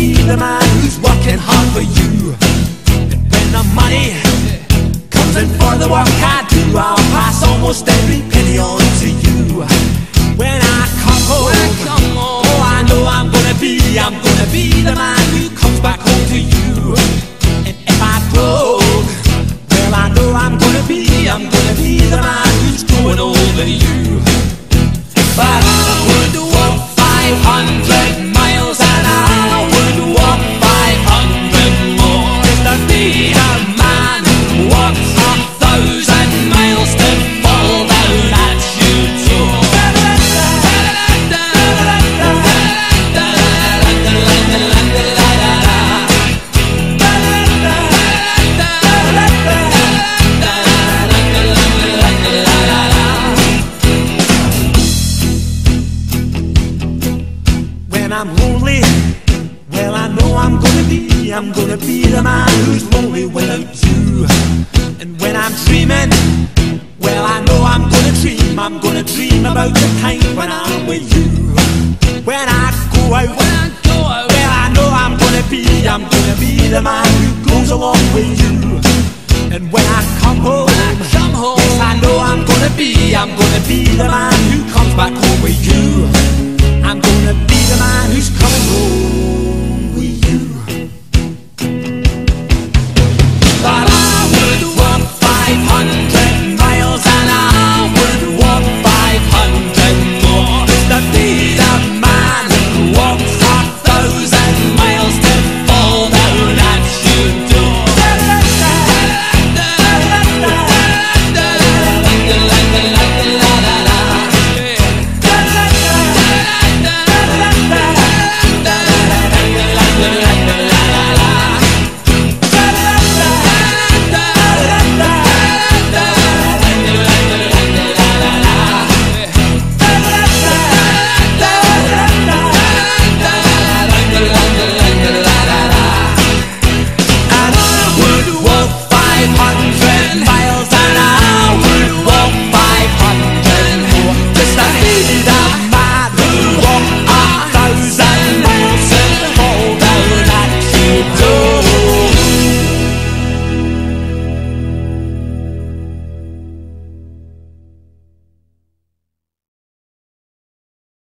be the man who's working hard for you. And when the money comes in for the work I do, I'll pass almost every When I'm lonely, well I know I'm gonna be, I'm gonna be the man who's lonely without you. And when I'm dreaming, well I know I'm gonna dream, I'm gonna dream about the time when I'm with you. When I go out, when I go out, well I know I'm gonna be, I'm gonna be the man who goes along with you. And when I come home, come home, yes I know I'm gonna be, I'm gonna be the man who comes back home with you.